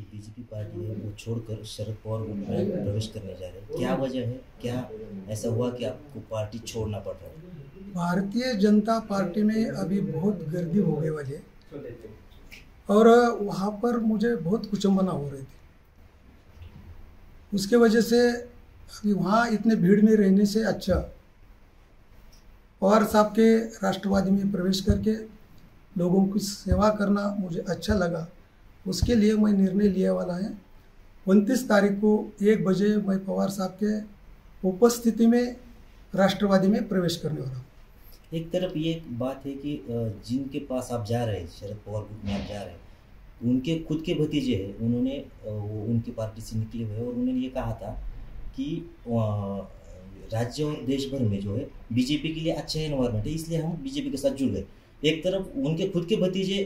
जो BJP party है वो छोड़कर शरद पवार ग्रुप में प्रवेश करने जा रहे हैं। क्या वजह है? क्या ऐसा हुआ कि आपको पार्टी छोड़ना पड़ रहा है? भारतीय जनता पार्टी में अभी बहुत गर्दी हो गई वाली और वहाँ पर मुझे बहुत कुचंबना हो रही थी। उसके वजह से अभी वहाँ इतने भीड़ में रहने से अच्छा। पवार साहब के राष्ट्रवादी में प्रवेश करके लोगों की सेवा करना मुझे अच्छा लगा। उसके लिए मैं निर्णय लिया वाला है। उनतीस तारीख को एक बजे मैं पवार साहब के उपस्थिति में, राष्ट्रवादी में प्रवेश करने वाला हूँ। एक तरफ़ ये बात है कि जिनके पास आप जा रहे हैं, शरद पवार में आप जा रहे हैं, उनके खुद के भतीजे हैं, उन्होंने वो उनकी पार्टी से निकले हुए और उन्होंने ये कहा था कि राज्य और देश भर में जो है, बीजेपी के लिए अच्छा एनवायरमेंट है, इसलिए हम बीजेपी के साथ जुड़ गए। एक तरफ़ उनके खुद के भतीजे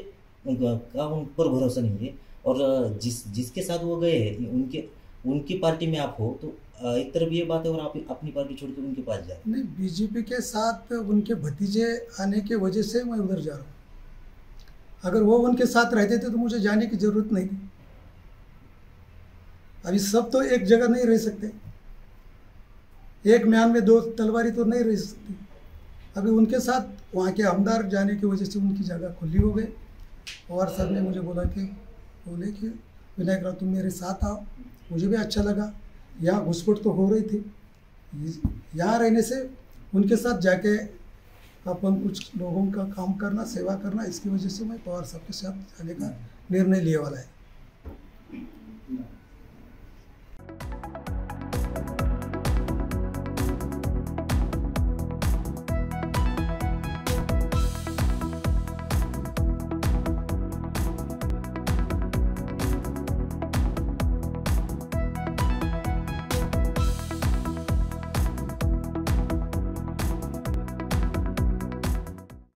का उन पर भरोसा नहीं है। और जिस, जिसके साथ वो गए हैं उनके, उनकी पार्टी में आप हो तो एक तरफ़ ये बात है और आप, अपनी पार्टी छोड़ के उनके पास जा नहीं, बीजेपी के साथ उनके भतीजे आने के वजह से मैं उधर जा रहा हूँ। अगर वो उनके साथ रहते थे तो मुझे जाने की ज़रूरत नहीं थी। अभी सब तो एक जगह नहीं रह सकते। एक म्यान में दो तलवारी तो नहीं रह सकती। अभी उनके साथ, वहाँ के आमदार जाने की वजह से उनकी जगह खुली हो गई। पवार साहब ने मुझे बोला कि, बोले कि विनायक राव तुम मेरे साथ आओ। मुझे भी अच्छा लगा। यहाँ घुसपुट तो हो रही थी। यहाँ रहने से उनके साथ जाके अपन कुछ लोगों का काम करना, सेवा करना, इसकी वजह से मैं पवार साहब के साथ जाने का निर्णय लिया वाला है।